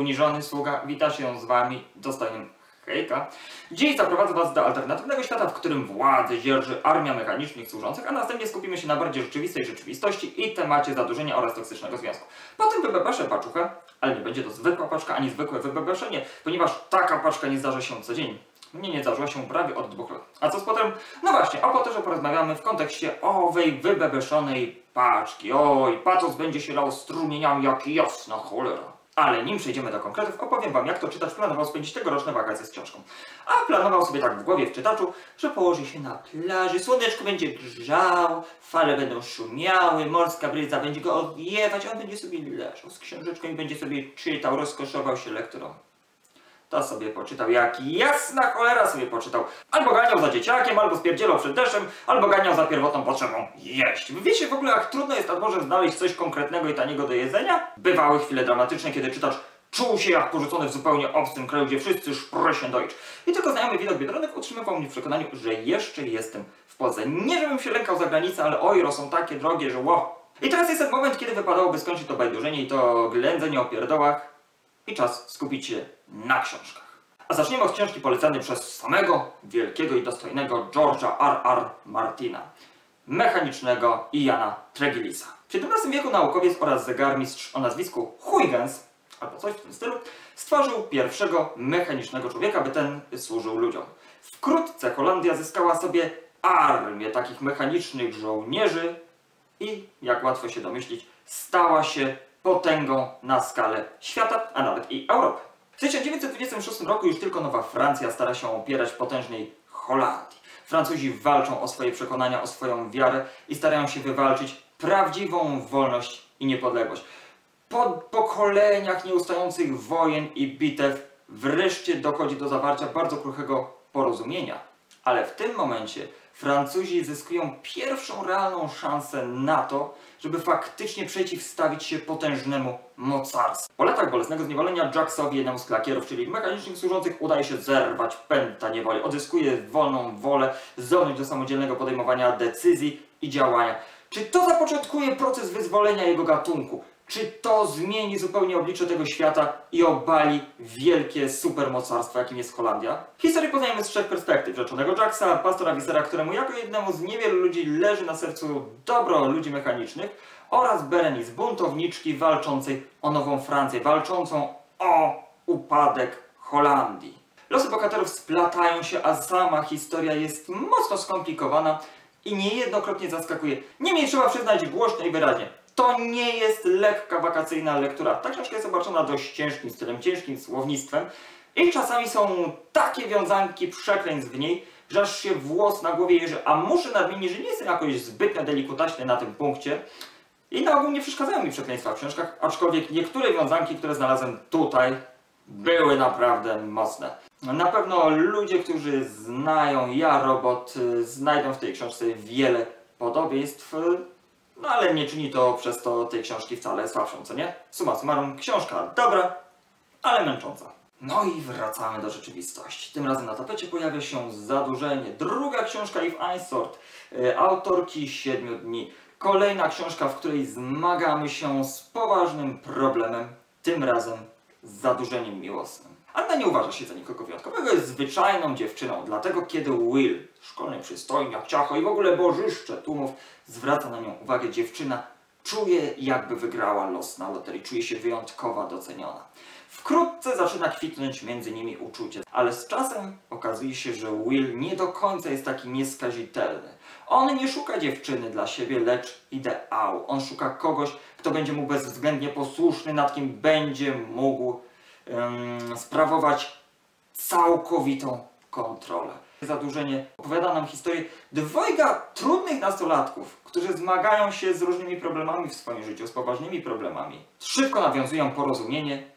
uniżony sługa wita się z wami dostojem hejka. Dziś zaprowadzę was do alternatywnego świata, w którym władzę dzierży armia mechanicznych służących, a następnie skupimy się na bardziej rzeczywistej rzeczywistości i temacie zadłużenia oraz toksycznego związku. Potem wybebeszę paczuchę, ale nie będzie to zwykła paczka, ani zwykłe wybebeszenie, ponieważ taka paczka nie zdarza się codziennie. Mnie nie zdarzyła się prawie od dwóch lat. A co z potem? No właśnie, o po to, że porozmawiamy w kontekście owej wybebeszonej paczki. Oj, patos będzie się lał strumieniami jak jasna cholera. Ale nim przejdziemy do konkretów, opowiem Wam, jak to czytacz planował spędzić tegoroczne wakacje z książką. A planował sobie tak w głowie w czytaczu, że położy się na plaży, słoneczko będzie grzało, fale będą szumiały, morska bryza będzie go odjewać, on będzie sobie leżał z książeczką i będzie sobie czytał, rozkoszował się lekturą. To sobie poczytał, jak jasna cholera sobie poczytał. Albo ganiał za dzieciakiem, albo spierdzielał przed deszczem, albo ganiał za pierwotną potrzebą jeść. Wiecie w ogóle, jak trudno jest nad morzem znaleźć coś konkretnego i taniego do jedzenia? Bywały chwile dramatyczne, kiedy czytacz czuł się jak porzucony w zupełnie obcym kraju, gdzie wszyscy szprosią Deutsch. I tylko znajomy widok Biedronek utrzymywał mnie w przekonaniu, że jeszcze jestem w Polsce. Nie żebym się lękał za granicę, ale ojro są takie drogie, że wow. I teraz jest ten moment, kiedy wypadałoby skończyć to bajdurzenie i to ględzenie o pierdołach i czas skupić się na książkach. A zaczniemy od książki polecanej przez samego wielkiego i dostojnego George'a R. R. Martina, mechanicznego Iana Tregilisa. W XVII wieku naukowiec oraz zegarmistrz o nazwisku Huygens, albo coś w tym stylu, stworzył pierwszego mechanicznego człowieka, by ten służył ludziom. Wkrótce Holandia zyskała sobie armię takich mechanicznych żołnierzy i, jak łatwo się domyślić, stała się potęgą na skalę świata, a nawet i Europy. W 1926 roku już tylko Nowa Francja stara się opierać potężnej Holandii. Francuzi walczą o swoje przekonania, o swoją wiarę i starają się wywalczyć prawdziwą wolność i niepodległość. Po pokoleniach nieustających wojen i bitew wreszcie dochodzi do zawarcia bardzo kruchego porozumienia. Ale w tym momencie Francuzi zyskują pierwszą realną szansę na to, żeby faktycznie przeciwstawić się potężnemu mocarstwu. Po latach bolesnego zniewolenia Jacksowi, jednemu z klakierów, czyli mechanicznych służących, udaje się zerwać pęta niewoli. Odzyskuje wolną wolę, zdolność do samodzielnego podejmowania decyzji i działania. Czy to zapoczątkuje proces wyzwolenia jego gatunku? Czy to zmieni zupełnie oblicze tego świata i obali wielkie supermocarstwo, jakim jest Holandia? Historię poznajemy z trzech perspektyw. Rzeczonego Jacksa, pastora Wisera, któremu jako jednemu z niewielu ludzi leży na sercu dobro ludzi mechanicznych oraz Berenice, buntowniczki walczącej o nową Francję, walczącą o upadek Holandii. Losy bohaterów splatają się, a sama historia jest mocno skomplikowana i niejednokrotnie zaskakuje. Niemniej trzeba przyznać głośno i wyraźnie. To nie jest lekka wakacyjna lektura. Ta książka jest obarczona dość ciężkim stylem, ciężkim słownictwem i czasami są takie wiązanki przekleństw w niej, że aż się włos na głowie jeży. A muszę nadmienić, że nie jestem jakoś zbytnio delikutaśny na tym punkcie i na ogół nie przeszkadzają mi przekleństwa w książkach, aczkolwiek niektóre wiązanki, które znalazłem tutaj, były naprawdę mocne. Na pewno ludzie, którzy znają Ja Robot, znajdą w tej książce wiele podobieństw, no ale nie czyni to przez to tej książki wcale słabszą, co nie? Suma summarum, książka dobra, ale męcząca. No i wracamy do rzeczywistości. Tym razem na tapecie pojawia się Zadłużenie. Druga książka If Einsort, y, autorki Siedmiu Dni. Kolejna książka, w której zmagamy się z poważnym problemem, tym razem z zadłużeniem miłosnym. Anna nie uważa się za nikogo wyjątkowego, jest zwyczajną dziewczyną, dlatego kiedy Will, szkolny przystojniak, ciacho i w ogóle bożyszcze tłumów, zwraca na nią uwagę, dziewczyna czuje jakby wygrała los na loterii, czuje się wyjątkowa, doceniona. Wkrótce zaczyna kwitnąć między nimi uczucie, ale z czasem okazuje się, że Will nie do końca jest taki nieskazitelny. On nie szuka dziewczyny dla siebie, lecz ideału. On szuka kogoś, kto będzie mu bezwzględnie posłuszny, nad kim będzie mógł sprawować całkowitą kontrolę. Zadłużenie opowiada nam historię dwojga trudnych nastolatków, którzy zmagają się z różnymi problemami w swoim życiu, z poważnymi problemami. Szybko nawiązują porozumienie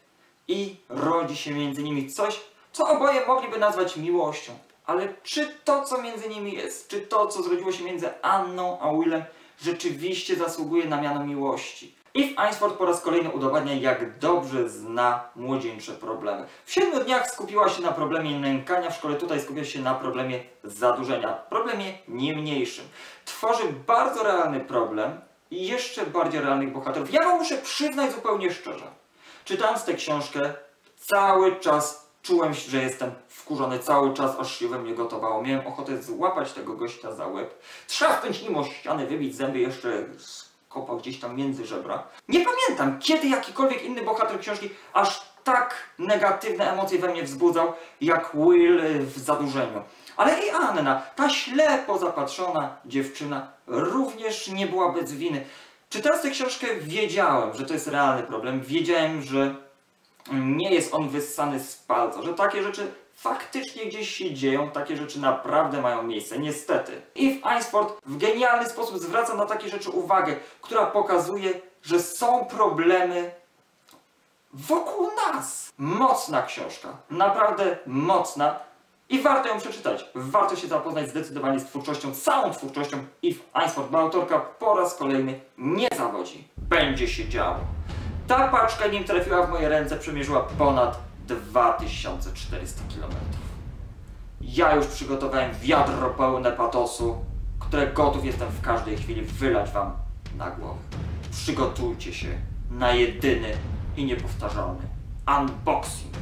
i rodzi się między nimi coś, co oboje mogliby nazwać miłością. Ale czy to, co między nimi jest, czy to, co zrodziło się między Anną a Willem, rzeczywiście zasługuje na miano miłości? If Ainsford po raz kolejny udowadnia, jak dobrze zna młodzieńcze problemy. W siedmiu dniach skupiła się na problemie nękania w szkole, tutaj skupia się na problemie zadłużenia. Problemie nie mniejszym. Tworzy bardzo realny problem i jeszcze bardziej realnych bohaterów. Ja wam muszę przyznać zupełnie szczerze. Czytając tę książkę, cały czas czułem, że jestem wkurzony, cały czas aż się we mnie gotowało. Miałem ochotę złapać tego gościa za łeb, trzasnąć nim o ścianę, wybić zęby, jeszcze skopał gdzieś tam między żebra. Nie pamiętam, kiedy jakikolwiek inny bohater książki aż tak negatywne emocje we mnie wzbudzał, jak Will w zadłużeniu. Ale i Anna, ta ślepo zapatrzona dziewczyna, również nie była bez winy. Czytając tę książkę wiedziałem, że to jest realny problem. Wiedziałem, że nie jest on wyssany z palca, że takie rzeczy faktycznie gdzieś się dzieją, takie rzeczy naprawdę mają miejsce, niestety. I w Einsport w genialny sposób zwraca na takie rzeczy uwagę, która pokazuje, że są problemy wokół nas. Mocna książka, naprawdę mocna i warto ją przeczytać. Warto się zapoznać zdecydowanie z twórczością, całą twórczością i w Einsport, bo autorka po raz kolejny nie zawodzi. Będzie się działo. Ta paczka, nim trafiła w moje ręce, przemierzyła ponad 2400 km. Ja już przygotowałem wiadro pełne patosu, które gotów jestem w każdej chwili wylać Wam na głowę. Przygotujcie się na jedyny i niepowtarzalny unboxing.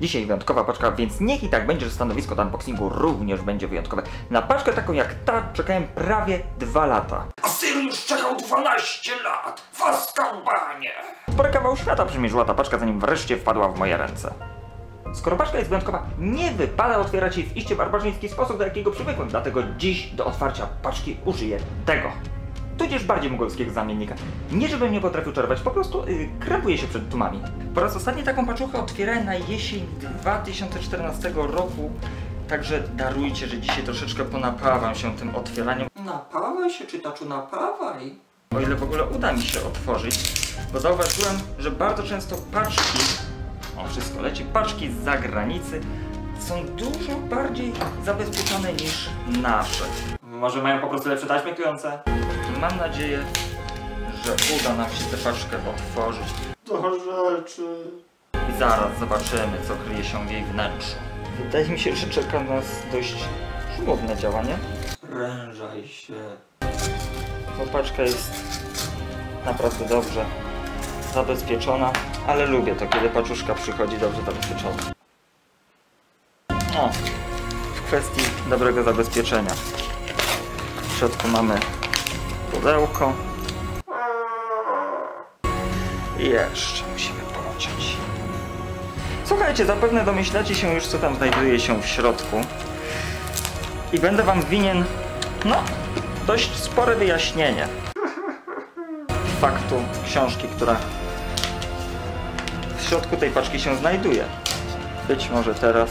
Dzisiaj wyjątkowa paczka, więc niech i tak będzie, że stanowisko do unboxingu również będzie wyjątkowe. Na paczkę taką jak ta czekałem prawie dwa lata. Syriusz czekał 12 lat! W Azkabanie! Spory kawał świata przymierzyła ta paczka, zanim wreszcie wpadła w moje ręce. Skoro paczka jest wyjątkowa, nie wypada otwierać jej w iście barbarzyński sposób, do jakiego przywykłem, dlatego dziś do otwarcia paczki użyję tego. Tudzież bardziej mongolskiego zamiennika. Nie żebym nie potrafił czarować, po prostu yy, krępuję się przed tłumami. Po raz ostatni taką paczuchę otwierałem na jesień 2014 roku, także darujcie, że dzisiaj troszeczkę ponapawam się tym otwieraniem. Napawaj się, czytaczu, napawaj. O ile w ogóle uda mi się otworzyć, bo zauważyłem, że bardzo często paczki o, wszystko leci. Paczki z zagranicy są dużo bardziej zabezpieczone niż nasze. Może mają po prostu lepsze taśmy klejące? Mam nadzieję, że uda nam się tę paczkę otworzyć. Do rzeczy. I zaraz zobaczymy, co kryje się w jej wnętrzu. Wydaje mi się, że czeka nas dość żmudne działanie. Sprężaj się. Bo paczka jest naprawdę dobrze zabezpieczona, ale lubię to, kiedy paczuszka przychodzi dobrze zabezpieczona. O, w kwestii dobrego zabezpieczenia. W środku mamy pudełko. I jeszcze musimy pociąć. Słuchajcie, zapewne domyślacie się już, co tam znajduje się w środku. I będę wam winien, no, dość spore wyjaśnienie faktu książki, która w środku tej paczki się znajduje. Być może teraz...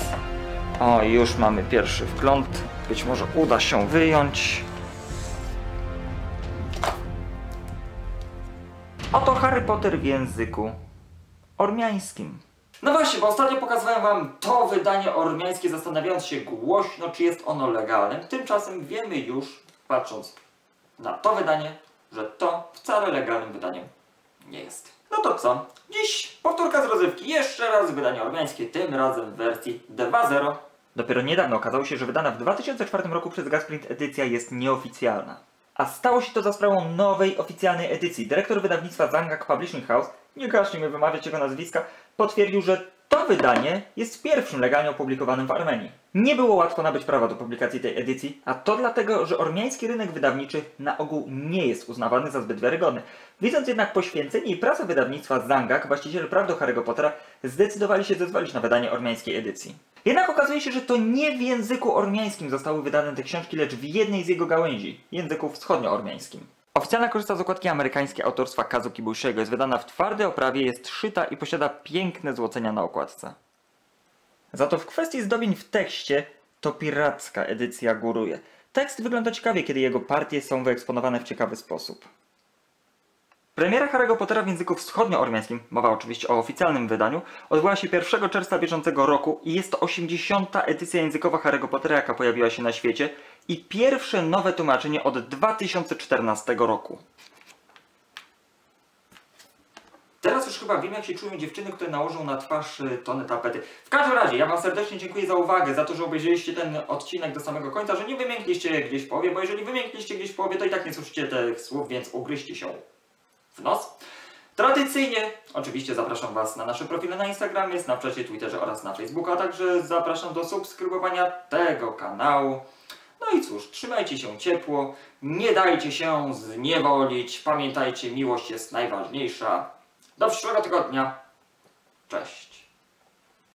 O, już mamy pierwszy wgląd. Być może uda się wyjąć. Oto Harry Potter w języku ormiańskim. No właśnie, bo ostatnio pokazywałem wam to wydanie ormiańskie, zastanawiając się głośno, czy jest ono legalne. Tymczasem wiemy już, patrząc na to wydanie, że to wcale legalnym wydaniem nie jest. No to co? Dziś powtórka z rozrywki. Jeszcze raz wydanie ormiańskie, tym razem w wersji 2.0. Dopiero niedawno okazało się, że wydana w 2004 roku przez Gasprint edycja jest nieoficjalna. A stało się to za sprawą nowej, oficjalnej edycji. Dyrektor wydawnictwa Zangak Publishing House, nie każcie mi wymawiać jego nazwiska, potwierdził, że to wydanie jest pierwszym legalnie opublikowanym w Armenii. Nie było łatwo nabyć prawa do publikacji tej edycji, a to dlatego, że ormiański rynek wydawniczy na ogół nie jest uznawany za zbyt wiarygodny. Widząc jednak poświęcenie i pracę wydawnictwa Zangak, właściciele praw do Harry'ego Pottera zdecydowali się zezwolić na wydanie ormiańskiej edycji. Jednak okazuje się, że to nie w języku ormiańskim zostały wydane te książki, lecz w jednej z jego gałęzi, języku wschodnioormiańskim. Oficjalna korzysta z okładki amerykańskiej autorstwa Kazuki Bushiego. Jest wydana w twardej oprawie, jest szyta i posiada piękne złocenia na okładce. Za to w kwestii zdobień w tekście to piracka edycja góruje. Tekst wygląda ciekawie, kiedy jego partie są wyeksponowane w ciekawy sposób. Premiera Harry'ego Pottera w języku wschodnioormiańskim, mowa oczywiście o oficjalnym wydaniu, odbyła się 1 czerwca bieżącego roku i jest to 80. edycja językowa Harry'ego Pottera, jaka pojawiła się na świecie i pierwsze nowe tłumaczenie od 2014 roku. Teraz już chyba wiem, jak się czują dziewczyny, które nałożą na twarz y, tonę tapety. W każdym razie, ja Wam serdecznie dziękuję za uwagę, za to, że obejrzeliście ten odcinek do samego końca, że nie wymiękliście gdzieś w połowie, bo jeżeli wymiękliście gdzieś w połowie, to i tak nie słyszycie tych słów, więc ugryźcie się w nos. Tradycyjnie oczywiście zapraszam Was na nasze profile na Instagramie, Snapchacie, Twitterze oraz na Facebooku, a także zapraszam do subskrybowania tego kanału. No i cóż, trzymajcie się ciepło, nie dajcie się zniewolić, pamiętajcie, miłość jest najważniejsza. Do przyszłego tygodnia. Cześć.